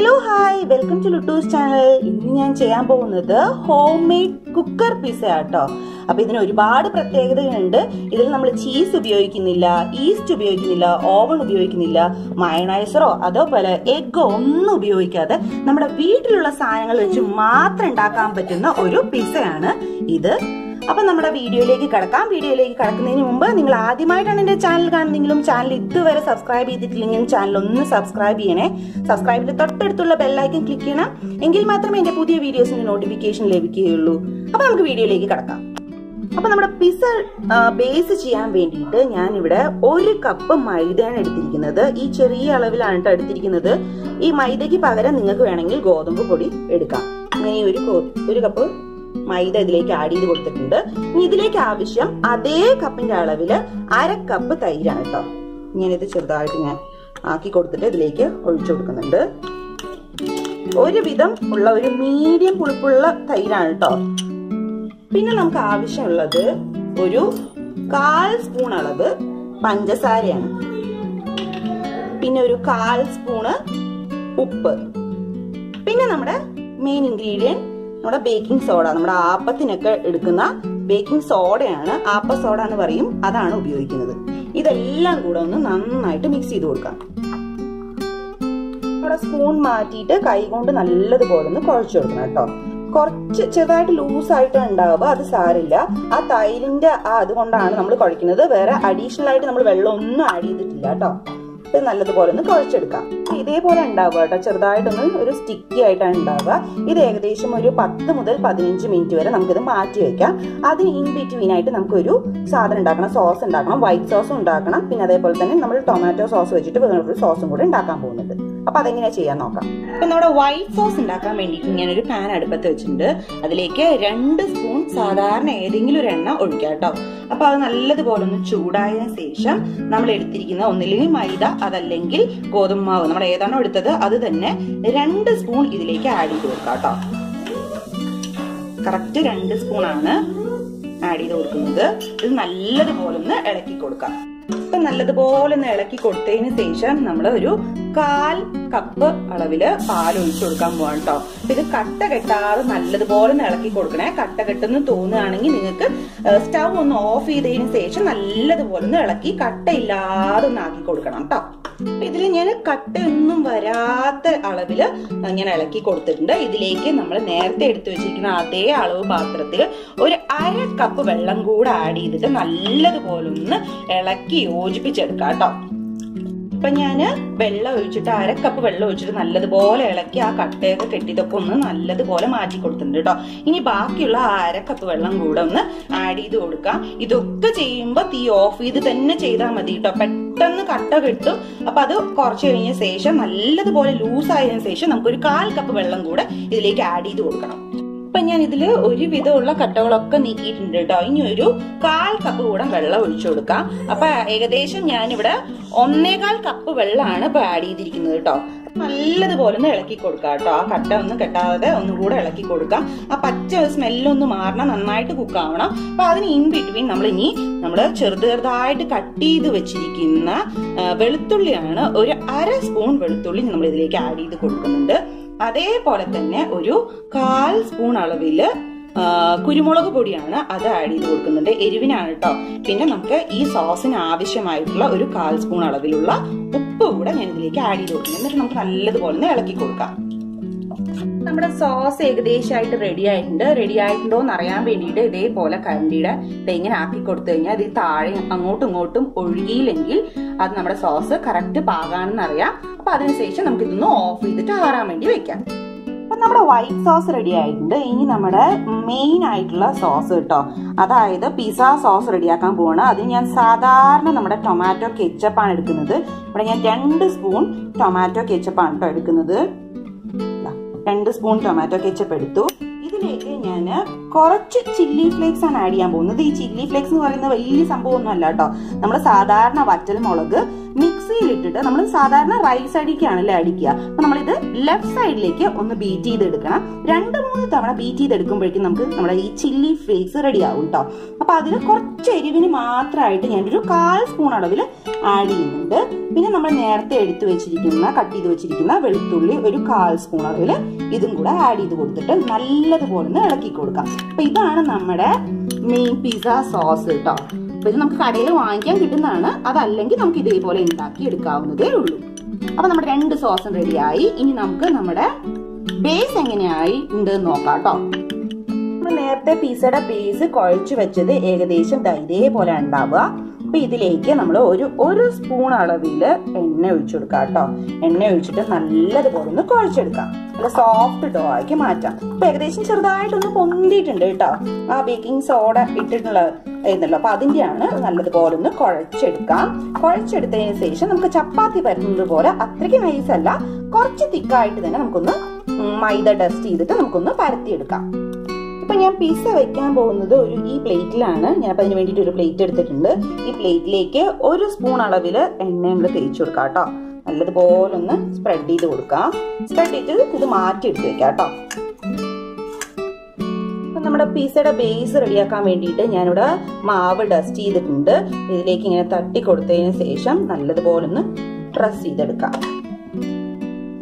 Hello hi welcome to Luttus channel ഇന്ന് ഞാൻ ചെയ്യാൻ പോകുന്നത് ഹോം മെയ്ഡ് കുക്കർ പിസ ആട്ടോ. അപ്പൊ ഇതിന് ഒരുപാട് പ്രത്യേകതകളുണ്ട്. ഇതിൽ നമ്മൾ ചീസ് ഉപയോഗിക്കുന്നില്ല ഈസ്റ്റ് ഉപയോഗിക്കുന്നില്ല ഓവൺ ഉപയോഗിക്കുന്നില്ല മയണൈസറോ അതേപോലെ എഗ്ഗോ ഒന്നും ഉപയോഗിക്കാതെ നമ്മുടെ വീട്ടിലുള്ള സാധനങ്ങൾ വെച്ച് മാത്രം ഉണ്ടാക്കാൻ പറ്റുന്ന ഒരു പിസയാണ് ഇത്. അപ്പൊ നമ്മുടെ വീഡിയോയിലേക്ക് കടക്കാം. വീഡിയോയിലേക്ക് കടക്കുന്നതിന് മുമ്പ് നിങ്ങൾ ആദ്യമായിട്ടാണ് എന്റെ ചാനൽ കാണുന്നെങ്കിലും ചാനൽ ഇതുവരെ സബ്സ്ക്രൈബ് ചെയ്തിട്ടില്ലെങ്കിൽ ചാനൽ ഒന്ന് സബ്സ്ക്രൈബ് ചെയ്യണേ. സബ്സ്ക്രൈബിന്റെ തൊട്ടടുത്തുള്ള ബെല്ലൈക്കൻ ക്ലിക്ക് ചെയ്യണം. എങ്കിൽ മാത്രമേ എന്റെ പുതിയ വീഡിയോസിന്റെ നോട്ടിഫിക്കേഷൻ ലഭിക്കുകയുള്ളൂ. അപ്പൊ നമുക്ക് വീഡിയോയിലേക്ക് കടക്കാം. അപ്പൊ നമ്മുടെ പിസ ബേസ് ചെയ്യാൻ വേണ്ടിയിട്ട് ഞാൻ ഇവിടെ ഒരു കപ്പ് മൈദയാണ് എടുത്തിരിക്കുന്നത്. ഈ ചെറിയ അളവിലാണ് എടുത്തിരിക്കുന്നത്. ഈ മൈദയ്ക്ക് പകരം നിങ്ങൾക്ക് വേണമെങ്കിൽ ഗോതമ്പ് പൊടി എടുക്കാം. ഇങ്ങനെ ഒരു ഒരു കപ്പ് മൈദ ഇതിലേക്ക് ആഡ് ചെയ്ത് കൊടുത്തിട്ടുണ്ട്. ഇനി ഇതിലേക്ക് ആവശ്യം അതേ കപ്പിന്റെ അളവിൽ അര കപ്പ് തൈരാണ് കേട്ടോ ഇങ്ങനെ ഇത് ചെറുതായിട്ട് ഞാൻ ആക്കി കൊടുത്തിട്ട് ഇതിലേക്ക് ഒഴിച്ചു കൊടുക്കുന്നുണ്ട്. ഒരുവിധം ഉള്ള ഒരു മീഡിയം പുളിപ്പുള്ള തൈരാണ് കേട്ടോ പിന്നെ നമുക്ക് ആവശ്യമുള്ളത് ഒരു കാൽ സ്പൂൺ അളവ് പഞ്ചസാരയാണ്. പിന്നെ ഒരു കാൽ സ്പൂണ് ഉപ്പ്. പിന്നെ നമ്മുടെ മെയിൻ ഇൻഗ്രീഡിയന്റ് നമ്മുടെ ബേക്കിംഗ് സോഡ നമ്മുടെ ആപ്പത്തിനൊക്കെ എടുക്കുന്ന ബേക്കിംഗ് സോഡയാണ് ആപ്പ സോഡ എന്ന് പറയും. അതാണ് ഉപയോഗിക്കുന്നത്. ഇതെല്ലാം കൂടെ ഒന്ന് നന്നായിട്ട് മിക്സ് ചെയ്ത് കൊടുക്കാം. നമ്മുടെ സ്പൂൺ മാറ്റിയിട്ട് കൈ കൊണ്ട് നല്ലതുപോലെ ഒന്ന് കുഴച്ചു കൊടുക്കണം കേട്ടോ. കുറച്ച് ചെറുതായിട്ട് ലൂസ് ആയിട്ട് ഉണ്ടാവുക അത് സാരില്ല. ആ തൈരിന്റെ ആ അതുകൊണ്ടാണ് നമ്മൾ കുഴക്കുന്നത് വേറെ അഡീഷണൽ ആയിട്ട് നമ്മൾ വെള്ളം ഒന്നും ആഡ് ചെയ്തിട്ടില്ല കേട്ടോ. ഇത് നല്ലതുപോലെ ഒന്ന് കുഴച്ചെടുക്കാം. ഇതേപോലെ ഉണ്ടാവുക കേട്ടോ. ചെറുതായിട്ടൊന്ന് ഒരു സ്റ്റിക്കി ആയിട്ടാണ് ഉണ്ടാവുക. ഇത് ഏകദേശം ഒരു പത്ത് മുതൽ പതിനഞ്ച് മിനിറ്റ് വരെ നമുക്കിത് മാറ്റി വെക്കാം. അതിന് ഇൻ ബിറ്റ്വീൻ ആയിട്ട് നമുക്കൊരു സാധനം ഉണ്ടാക്കണം സോസ് ഉണ്ടാക്കണം വൈറ്റ് സോസ് ഉണ്ടാക്കണം. പിന്നെ അതേപോലെ തന്നെ നമ്മൾ ടൊമാറ്റോ സോസ് വെച്ചിട്ട് വേറൊരു സോസും കൂടെ ഉണ്ടാക്കാൻ പോകുന്നുണ്ട് അപ്പൊ അതെങ്ങനെയാ ചെയ്യാൻ നോക്കാം? അപ്പൊ നമ്മുടെ വൈറ്റ് സോസ് ഉണ്ടാക്കാൻ വേണ്ടിയിട്ട് ഞാൻ ഒരു പാൻ അടുപ്പത്ത് വെച്ചിട്ടുണ്ട്. അതിലേക്ക് രണ്ട് സ്പൂൺ സാധാരണ ഏതെങ്കിലും ഒരു എണ്ണ ഒഴിക്കാം കേട്ടോ. അപ്പൊ അത് നല്ലതുപോലെ ഒന്ന് ചൂടായ ശേഷം നമ്മൾ എടുത്തിരിക്കുന്ന ഒന്നില്ലെങ്കിൽ മൈദ അതല്ലെങ്കിൽ ഗോതമ്പ് മാവ് നമ്മൾ ഏതാണോ എടുത്തത് അത് തന്നെ രണ്ട് സ്പൂൺ ഇതിലേക്ക് ആഡ് ചെയ്ത് കൊടുക്കാം കേട്ടോ. കറക്റ്റ് രണ്ട് സ്പൂൺ ആണ് ആഡ് ചെയ്ത് കൊടുക്കുന്നത്. ഇത് നല്ലതുപോലെ ഒന്ന് ഇളക്കി കൊടുക്കാം. ഇപ്പൊ നല്ലതുപോലെ ഒന്ന് ഇളക്കി കൊടുത്തതിന് ശേഷം നമ്മൾ ഒരു കാൽ കപ്പ് അളവിൽ പാൽ ഒഴിച്ചു കൊടുക്കാൻ പോവാണ് കേട്ടോ ഇത് കട്ട കെട്ടാതെ നല്ലതുപോലെ ഒന്ന് ഇളക്കി കൊടുക്കണേ. കട്ട കെട്ടെന്ന് തോന്നുകയാണെങ്കിൽ നിങ്ങൾക്ക് സ്റ്റൗ ഒന്ന് ഓഫ് ചെയ്തതിന് ശേഷം നല്ലതുപോലെ ഒന്ന് ഇളക്കി കട്ടയില്ലാതെ ഒന്ന് ആക്കി കൊടുക്കണം കേട്ടോ ഇതിൽ ഞാൻ കട്ടയൊന്നും വരാത്ത അളവിൽ ഞാൻ ഇളക്കി കൊടുത്തിട്ടുണ്ട്. ഇതിലേക്ക് നമ്മൾ നേരത്തെ എടുത്തു വെച്ചിരിക്കുന്ന അതേ അളവ് പാത്രത്തിൽ ഒരു അര കപ്പ് വെള്ളം കൂടെ ആഡ് ചെയ്തിട്ട് നല്ലതുപോലെ ഒന്ന് ഇളക്കി യോജിപ്പിച്ചെടുക്കാം കേട്ടോ. ഇപ്പൊ ഞാൻ വെള്ളം ഒഴിച്ചിട്ട് അര കപ്പ് വെള്ളം ഒഴിച്ചിട്ട് നല്ലതുപോലെ ഇളക്കി ആ കട്ടയൊക്കെ കെട്ടിയതൊക്കെ ഒന്ന് നല്ലതുപോലെ മാറ്റി കൊടുത്തിട്ടുണ്ട് കേട്ടോ. ഇനി ബാക്കിയുള്ള ആ അര കപ്പ് വെള്ളം കൂടെ ഒന്ന് ആഡ് ചെയ്ത് കൊടുക്കാം. ഇതൊക്കെ ചെയ്യുമ്പോ തീ ഓഫ് ചെയ്ത് തന്നെ ചെയ്താൽ മതി കേട്ടോ. പെട്ടെന്ന് കട്ട കിട്ടും അപ്പൊ അത് കുറച്ച് കഴിഞ്ഞ ശേഷം നല്ലതുപോലെ ലൂസ് ആയതിനു ശേഷം നമുക്കൊരു കാൽ കപ്പ് വെള്ളം കൂടെ ഇതിലേക്ക് ആഡ് ചെയ്ത് കൊടുക്കണം. ഇപ്പൊ ഞാൻ ഇതിൽ ഒരുവിധമുള്ള കട്ടകളൊക്കെ നീക്കിയിട്ടുണ്ട് കേട്ടോ. ഇനി ഒരു കാൽ കപ്പ് കൂടെ വെള്ളം ഒഴിച്ചു കൊടുക്കാം. അപ്പൊ ഏകദേശം ഞാനിവിടെ ഒന്നേകാൽ കപ്പ് വെള്ളമാണ് ഇപ്പൊ ആഡ് ചെയ്തിരിക്കുന്നത് കേട്ടോ. നല്ലതുപോലെ ഒന്ന് ഇളക്കി കൊടുക്കാം കേട്ടോ. ആ കട്ട ഒന്നും കെട്ടാതെ ഒന്നും കൂടെ ഇളക്കി കൊടുക്കാം. ആ പച്ച സ്മെല്ലൊന്ന് മാറണം നന്നായിട്ട് കുക്കാവണം അപ്പൊ അതിന് ഇൻ ബിറ്റ്വീൻ നമ്മൾ ഇനി നമ്മൾ ചെറുത് ചെറുതായിട്ട് കട്ട് ചെയ്ത് വെച്ചിരിക്കുന്ന വെളുത്തുള്ളിയാണ് ഒരു അര സ്പൂൺ വെളുത്തുള്ളി നമ്മൾ ഇതിലേക്ക് ആഡ് ചെയ്ത് കൊടുക്കുന്നുണ്ട്. അതേപോലെ തന്നെ ഒരു കാൽ സ്പൂൺ അളവിൽ കുരുമുളക് പൊടിയാണ് അത് ആഡ് ചെയ്ത് കൊടുക്കുന്നുണ്ട്. എരിവിനാണ് കേട്ടോ പിന്നെ നമുക്ക് ഈ സോസിന് ആവശ്യമായിട്ടുള്ള ഒരു കാൽ സ്പൂൺ അളവിലുള്ള ഉപ്പ് കൂടെ ഞാൻ ഇതിലേക്ക് ആഡ് ചെയ്ത് കൊടുക്കുന്നു എന്നിട്ട് നമുക്ക് നല്ലതുപോലെ ഒന്ന് ഇളക്കി കൊടുക്കാം. നമ്മുടെ സോസ് ഏകദേശമായിട്ട് റെഡി ആയിട്ടുണ്ട്. റെഡി ആയിട്ടുണ്ടോ എന്ന് അറിയാൻ വേണ്ടിയിട്ട് ഇതേപോലെ കരണ്ടിയുടെ ഇങ്ങനെ ആക്കി കൊടുത്തു കഴിഞ്ഞാൽ അത് താഴെ അങ്ങോട്ടും ഇങ്ങോട്ടും ഒഴുകിയില്ലെങ്കിൽ അത് നമ്മുടെ സോസ് കറക്റ്റ് പാകാണെന്ന് അറിയാം. അപ്പൊ അതിനുശേഷം നമുക്ക് ഇതൊന്ന് ഓഫ് ചെയ്തിട്ട് ആറാൻ വേണ്ടി വെക്കാം. നമ്മുടെ വൈറ്റ് സോസ് റെഡി ആയിട്ടുണ്ട്. ഇനി നമ്മുടെ മെയിൻ ആയിട്ടുള്ള സോസ് കേട്ടോ. അതായത് പിസ സോസ് റെഡിയാക്കാൻ പോവാണ്. അത് ഞാൻ സാധാരണ നമ്മുടെ ടൊമാറ്റോ കെച്ചപ്പാണ് എടുക്കുന്നത്. ഇവിടെ ഞാൻ രണ്ട് സ്പൂൺ ടൊമാറ്റോ കെച്ചപ്പാണ് കേട്ടോ എടുക്കുന്നത്. രണ്ട് സ്പൂൺ ടൊമാറ്റോ കെച്ചപ്പ് എടുത്തു. ഇതിലേക്ക് ഞാൻ കുറച്ച് ചില്ലി ഫ്ലേക്സ് ആണ് ആഡ് ചെയ്യാൻ പോകുന്നത്. ഈ ചില്ലി ഫ്ലേക്സ് എന്ന് പറയുന്നത് വലിയ സംഭവമൊന്നും അല്ല കേട്ടോ നമ്മൾ സാധാരണ വറ്റൽ മുളക് മിക്സിയിൽ ഇട്ടിട്ട് നമ്മൾ സാധാരണ റൈറ്റ് സൈഡിലേക്കാണ് അല്ലേ അടിക്കുക. അപ്പൊ നമ്മളിത് ലെഫ്റ്റ് സൈഡിലേക്ക് ഒന്ന് ബീറ്റ് ചെയ്തെടുക്കണം. രണ്ട് മൂന്ന് തവണ ബീറ്റ് ചെയ്തെടുക്കുമ്പോഴേക്കും നമുക്ക് നമ്മുടെ ഈ ചില്ലി ഫ്ലേക്സ് റെഡി ആവും കേട്ടോ അപ്പൊ അതിൽ കുറച്ച് എരിവിന് മാത്രമായിട്ട് ഞാനൊരു കാൽ സ്പൂൺ അളവിൽ ആഡ് ചെയ്യുന്നുണ്ട്. പിന്നെ നമ്മൾ നേരത്തെ എടുത്തു വെച്ചിരിക്കുന്ന കട്ട് ചെയ്ത് വെച്ചിരിക്കുന്ന വെളുത്തുള്ളി ഒരു കാൽ സ്പൂൺ അളവിൽ ഇതും കൂടെ ആഡ് ചെയ്ത് കൊടുത്തിട്ട് നല്ലതുപോലെ ഒന്ന് ഇളക്കി കൊടുക്കാം. അപ്പൊ ഇതാണ് നമ്മുടെ മെയിൻ പിസ്സ സോസ് കേട്ടോ അപ്പൊ ഇത് നമുക്ക് കടയിൽ വാങ്ങിക്കാൻ കിട്ടുന്നതാണ്. അതല്ലെങ്കിൽ നമുക്ക് ഇതേപോലെ ഉണ്ടാക്കി എടുക്കാവുന്നതേ ഉള്ളൂ. അപ്പൊ നമ്മുടെ രണ്ട് സോസും റെഡിയായി ഇനി നമുക്ക് നമ്മുടെ ബേസ് എങ്ങനെയായി ഉണ്ട് നോക്കാം കേട്ടോ. നമ്മൾ നേരത്തെ പിസയുടെ ബേസ് കുഴച്ചു വെച്ചത് ഏകദേശം ഇതേപോലെ ഉണ്ടാവുക. അപ്പൊ ഇതിലേക്ക് നമ്മൾ ഒരു ഒരു സ്പൂൺ അളവിൽ എണ്ണ ഒഴിച്ചു കൊടുക്കാം കേട്ടോ. എണ്ണ ഒഴിച്ചിട്ട് നല്ലതുപോലെ ഒന്ന് കുഴച്ചെടുക്കാം. നല്ല സോഫ്റ്റ് ഡോ ആക്കി മാറ്റാം. അപ്പൊ ഏകദേശം ചെറുതായിട്ടൊന്ന് പൊന്തിയിട്ടുണ്ട് കേട്ടോ. ആ ബേക്കിംഗ് സോഡ ഇട്ടിട്ടുള്ള എന്നുള്ളൂ അപ്പൊ അതിന്റെയാണ് നല്ലതുപോലെ ഒന്ന് കുഴച്ചെടുക്കാം. കുഴച്ചെടുത്തതിന് ശേഷം നമുക്ക് ചപ്പാത്തി പരുന്നത് പോലെ അത്രയ്ക്ക് നൈസല്ല കുറച്ച് തിക്കായിട്ട് തന്നെ നമുക്കൊന്ന് മൈദ ഡസ്റ്റ് ചെയ്തിട്ട് നമുക്കൊന്ന് പരത്തിയെടുക്കാം. ഞാൻ പിസ്സ വെക്കാൻ പോകുന്നത് ഒരു ഈ പ്ലേറ്റിലാണ്. ഞാൻ അതിന് വേണ്ടിയിട്ട് ഒരു പ്ലേറ്റ് എടുത്തിട്ടുണ്ട്. ഈ പ്ലേറ്റിലേക്ക് ഒരു സ്പൂൺ അളവിൽ എണ്ണ നമ്മൾ തേച്ച് കൊടുക്കാം കേട്ടോ. നല്ലതുപോലെ ഒന്ന് സ്പ്രെഡ് ചെയ്ത് കൊടുക്കാം. സ്പ്രെഡ് ചെയ്ത് ഇത് മാറ്റി എടുത്ത് വെക്കാം കേട്ടോ. നമ്മുടെ പിസയുടെ ബേസ് റെഡിയാക്കാൻ വേണ്ടിയിട്ട് ഞാനിവിടെ മാവ് ഡസ്റ്റ് ചെയ്തിട്ടുണ്ട്. ഇതിലേക്ക് ഇങ്ങനെ തട്ടി കൊടുത്തതിന് ശേഷം നല്ലതുപോലെ ഒന്ന് പ്രസ് ചെയ്തെടുക്കാം.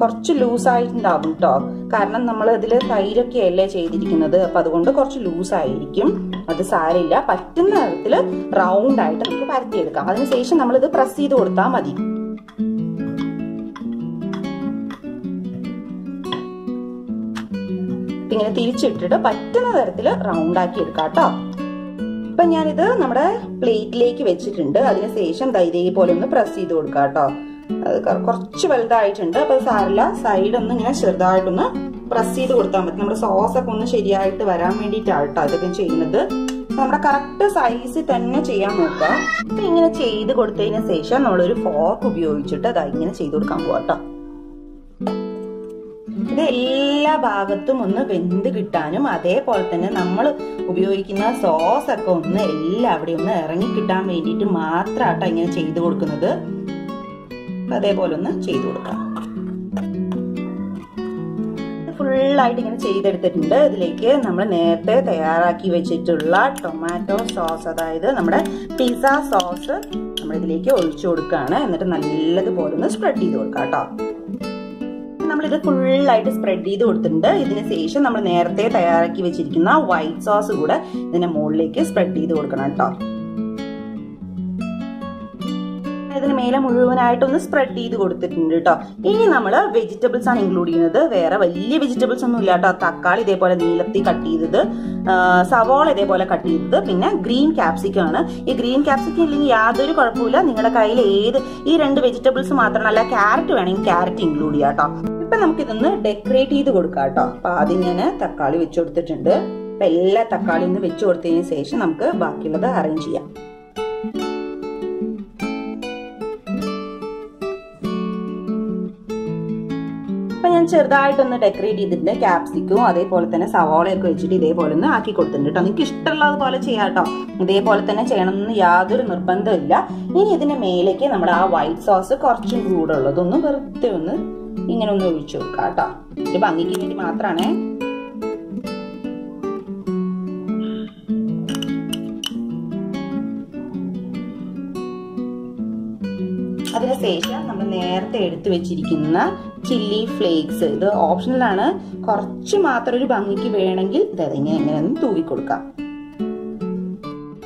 കുറച്ച് ലൂസായിട്ടുണ്ടാകും കേട്ടോ കാരണം നമ്മൾ ഇതിൽ തൈരൊക്കെ അല്ലേ ചെയ്തിരിക്കുന്നത്. അപ്പൊ അതുകൊണ്ട് കുറച്ച് ലൂസായിരിക്കും. അത് സാരമില്ല. പറ്റുന്ന തരത്തിൽ റൗണ്ട് ആയിട്ട് നമുക്ക് പരത്തിയെടുക്കാം. അതിനുശേഷം നമ്മൾ ഇത് പ്രസ് ചെയ്ത് കൊടുത്താൽ മതി. ഇങ്ങനെ തിരിച്ചിട്ടിട്ട് പറ്റുന്ന തരത്തിൽ റൗണ്ട് ആക്കി എടുക്കാം കേട്ടോ ഇപ്പൊ ഞാനിത് നമ്മുടെ പ്ലേറ്റിലേക്ക് വെച്ചിട്ടുണ്ട്. അതിനുശേഷം ഇതേപോലെ ഒന്ന് പ്രസ് ചെയ്ത് കൊടുക്കാം കേട്ടോ അത് കുറച്ച് വലുതായിട്ടുണ്ട്. അപ്പൊ സാരില്ല. സൈഡ് ഒന്ന് ഇങ്ങനെ ചെറുതായിട്ടൊന്ന് പ്രസ് ചെയ്ത് കൊടുത്താൽ മതി. നമ്മുടെ സോസ് ഒക്കെ ഒന്ന് ശരിയായിട്ട് വരാൻ വേണ്ടിയിട്ടാണ് ഇതൊക്കെ ചെയ്യുന്നത്. നമ്മുടെ കറക്റ്റ് സൈസിൽ തന്നെ ചെയ്യാൻ നോക്കുക. ഇങ്ങനെ ചെയ്ത് കൊടുത്തതിന് ശേഷം നമ്മളൊരു ഫോർക്ക് ഉപയോഗിച്ചിട്ട് അത് ഇങ്ങനെ ചെയ്ത് കൊടുക്കാൻ പോവാ ഇത് എല്ലാ ഭാഗത്തും ഒന്ന് വെന്ത് കിട്ടാനും അതേപോലെ തന്നെ നമ്മൾ ഉപയോഗിക്കുന്ന സോസ് ഒക്കെ ഒന്ന് എല്ലാവിടെയും ഒന്ന് ഇറങ്ങി കിട്ടാൻ വേണ്ടിയിട്ട് മാത്രമാട്ടോ ഇങ്ങനെ ചെയ്ത് കൊടുക്കുന്നത്. അതേപോലെ ഒന്ന് ചെയ്തു കൊടുക്കാം. ഫുള്ളായിട്ട് ഇങ്ങനെ ചെയ്തെടുത്തിട്ടുണ്ട്. ഇതിലേക്ക് നമ്മൾ നേരത്തെ തയ്യാറാക്കി വെച്ചിട്ടുള്ള ടൊമാറ്റോ സോസ് അതായത് നമ്മുടെ പിസ സോസ് നമ്മൾ ഇതിലേക്ക് ഒഴിച്ചു കൊടുക്കുകയാണ്. എന്നിട്ട് നല്ലതുപോലെ ഒന്ന് സ്പ്രെഡ് ചെയ്ത് കൊടുക്കാം കേട്ടോ. നമ്മളിത് ഫുള്ളായിട്ട് സ്പ്രെഡ് ചെയ്ത് കൊടുത്തിട്ടുണ്ട്. ഇതിന് ശേഷം നമ്മൾ നേരത്തെ തയ്യാറാക്കി വെച്ചിരിക്കുന്ന വൈറ്റ് സോസ് കൂടെ ഇതിന്റെ മുകളിലേക്ക് സ്പ്രെഡ് ചെയ്ത് കൊടുക്കണം കേട്ടോ. ഇതിന് മേലെ മുഴുവനായിട്ടൊന്ന് സ്പ്രെഡ് ചെയ്ത് കൊടുത്തിട്ടുണ്ട് കേട്ടോ ഇനി നമ്മൾ വെജിറ്റബിൾസ് ആണ് ഇൻക്ലൂഡ് ചെയ്യുന്നത്. വേറെ വലിയ വെജിറ്റബിൾസ് ഒന്നും ഇല്ല കേട്ടോ തക്കാളി ഇതേപോലെ നീളത്തിൽ കട്ട് ചെയ്തത് സവോള ഇതേപോലെ കട്ട് ചെയ്തത് പിന്നെ ഗ്രീൻ ക്യാപ്സിക്കം ആണ്. ഈ ഗ്രീൻ ക്യാപ്സിക്കം ഇല്ലെങ്കിൽ യാതൊരു കുഴപ്പമില്ല നിങ്ങളുടെ കയ്യിൽ ഏത് ഈ രണ്ട് വെജിറ്റബിൾസ് മാത്രമല്ല ക്യാരറ്റ് വേണമെങ്കിൽ ക്യാരറ്റ് ഇൻക്ലൂഡ് ചെയ്യാം കേട്ടോ ഇപ്പൊ നമുക്കിതൊന്ന് ഡെക്കറേറ്റ് ചെയ്ത് കൊടുക്കാം കേട്ടോ അപ്പൊ ആദ്യം ഞാൻ തക്കാളി വെച്ചു കൊടുത്തിട്ടുണ്ട്. അപ്പൊ എല്ലാ തക്കാളിയും വെച്ച് കൊടുത്തതിന് ശേഷം നമുക്ക് ബാക്കിയുള്ളത് അറേഞ്ച് ചെയ്യാം. ചെറുതായിട്ടൊന്ന് ഡെക്കറേറ്റ് ചെയ്തിട്ടുണ്ട്. ക്യാപ്സിക്കും അതേപോലെ തന്നെ സവാളയൊക്കെ വെച്ചിട്ട് ഇതേപോലെ ഒന്ന് ആക്കി കൊടുത്തിട്ടുണ്ട് കേട്ടോ നിങ്ങൾക്ക് ഇഷ്ടമുള്ളത് പോലെ ചെയ്യാം കേട്ടോ ഇതേപോലെ തന്നെ ചെയ്യണമെന്ന് യാതൊരു നിർബന്ധമില്ല ഇനി ഇതിന് മേലേക്ക് നമ്മുടെ ആ വൈറ്റ് സോസ് കുറച്ചും കൂടെ ഉള്ളതൊന്ന് വെറുതെ ഒന്ന് ഇങ്ങനെ ഒന്ന് ഒഴിച്ചു കൊടുക്കാം കേട്ടോ ഒരു ഭംഗിക്ക് വേണ്ടി മാത്രമാണേ അതിനുശേഷം നമ്മൾ നേരത്തെ എടുത്തു വെച്ചിരിക്കുന്ന ചില്ലി ഫ്ലേക്സ്. ഇത് ഓപ്ഷണലാണ് കുറച്ച് മാത്രം ഒരു ഭംഗിക്ക് വേണമെങ്കിൽ ഇത് ഒന്ന് തൂവി കൊടുക്കാം.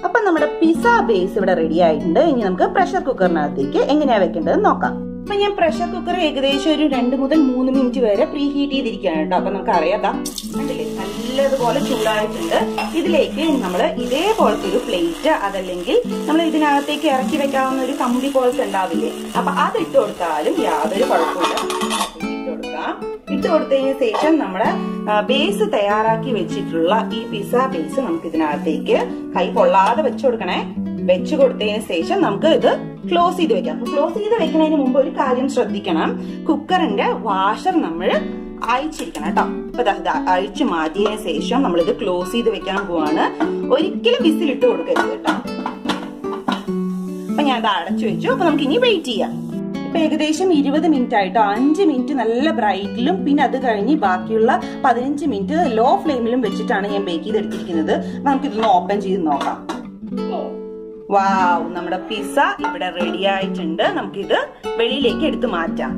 അപ്പൊ നമ്മുടെ പിസ ബേസ് ഇവിടെ റെഡി ആയിട്ടുണ്ട്. ഇനി നമുക്ക് പ്രഷർ കുക്കറിനകത്തേക്ക് എങ്ങനെയാ വെക്കേണ്ടത് നോക്കാം. അപ്പൊ ഞാൻ പ്രഷർ കുക്കർ ഏകദേശം ഒരു രണ്ട് മുതൽ മൂന്ന് മിനിറ്റ് വരെ പ്രീ ഹീറ്റ് ചെയ്തിരിക്കുകയാണ് കേട്ടോ. അപ്പൊ നമുക്ക് അറിയാതാ കണ്ടില്ലേ? നല്ലതുപോലെ ചൂടായിട്ടുണ്ട്. ഇതിലേക്ക് നമ്മൾ ഇതേപോലത്തെ ഒരു പ്ലേറ്റ് അതല്ലെങ്കിൽ നമ്മൾ ഇതിനകത്തേക്ക് ഇറക്കി വെക്കാവുന്ന ഒരു കമ്പി പോലത്തെ ഉണ്ടാവില്ലേ? അപ്പൊ അത് ഇട്ട് കൊടുത്താലും യാതൊരു കുഴപ്പമില്ല കൊടുത്തതിന് ശേഷം നമ്മൾ ബേസ് തയ്യാറാക്കി വെച്ചിട്ടുള്ള ഈ പിസ ബേസ് നമുക്ക് ഇതിനകത്തേക്ക് കൈ പൊള്ളാതെ വെച്ചു കൊടുക്കണേ. വെച്ചു കൊടുത്തതിന് ശേഷം നമുക്ക് ഇത് ക്ലോസ് ചെയ്ത് വെക്കാം. ക്ലോസ് ചെയ്ത് വെക്കുന്നതിന് മുമ്പ് ഒരു കാര്യം ശ്രദ്ധിക്കണം. കുക്കറിന്റെ വാഷർ നമ്മൾ അയച്ചിരിക്കണം കേട്ടോ. അപ്പൊ അഴിച്ചു മാറ്റിയതിന് ശേഷം നമ്മൾ ഇത് ക്ലോസ് ചെയ്ത് വെക്കാൻ പോവാണ്. ഒരിക്കലും വിസിലിട്ട് കൊടുക്കരുത് കേട്ടോ. അപ്പൊ ഞാൻ അത് അടച്ചു വെച്ചു. അപ്പൊ നമുക്ക് ഇനി വെയിറ്റ് ചെയ്യാം. ഇപ്പൊ ഏകദേശം ഇരുപത് മിനിറ്റ് ആയിട്ടോ അഞ്ച് മിനിറ്റ് നല്ല ബ്രൈറ്റിലും പിന്നെ അത് കഴിഞ്ഞ് ബാക്കിയുള്ള പതിനഞ്ച് മിനിറ്റ് ലോ ഫ്ലെയിമിലും വെച്ചിട്ടാണ് ഞാൻ ബേക്ക് ചെയ്തെടുത്തിരിക്കുന്നത്. നമുക്കിതൊന്ന് ഓപ്പൺ ചെയ്ത് നോക്കാം. വാവ് നമ്മുടെ പിസ്സ ഇവിടെ റെഡി ആയിട്ടുണ്ട്. നമുക്കിത് വെളിയിലേക്ക് എടുത്ത് മാറ്റാം.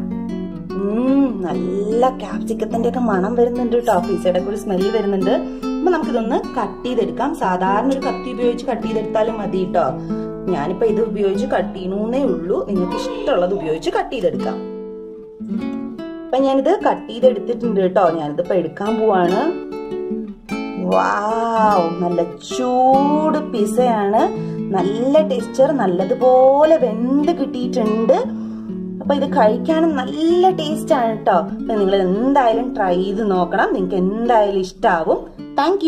നല്ല ക്യാപ്സിക്കത്തിന്റെ ഒക്കെ മണം വരുന്നുണ്ട് കേട്ടോ. പിസയുടെ ഒരു സ്മെല്ല് വരുന്നുണ്ട്. അപ്പൊ നമുക്കിതൊന്ന് കട്ട് ചെയ്തെടുക്കാം. സാധാരണ ഒരു കത്തി ഉപയോഗിച്ച് കട്ട് ചെയ്തെടുത്താലും മതി കേട്ടോ. ഞാനിപ്പോ ഇത് ഉപയോഗിച്ച് കട്ട് ചെയ്യണമെന്നേ ഉള്ളൂ. നിങ്ങൾക്ക് ഇഷ്ടമുള്ളത് ഉപയോഗിച്ച് കട്ട് ചെയ്തെടുക്കാം. അപ്പൊ ഞാനിത് കട്ട് ചെയ്തെടുത്തിട്ടുണ്ട് കേട്ടോ. ഞാനിതിപ്പോ എടുക്കാൻ പോവാണ്. വാവ് നല്ല ചൂട് പിസയാണ് നല്ല ടെക്സ്ചർ നല്ലതുപോലെ വെന്ത് കിട്ടിയിട്ടുണ്ട്. അപ്പൊ ഇത് കഴിക്കാനും നല്ല ടേസ്റ്റ് ആണ് കേട്ടോ നിങ്ങൾ എന്തായാലും ട്രൈ ചെയ്ത് നോക്കണം. നിങ്ങൾക്ക് എന്തായാലും ഇഷ്ടാവും. താങ്ക്